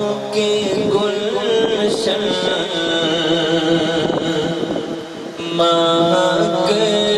के गुलशन महक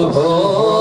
Oh.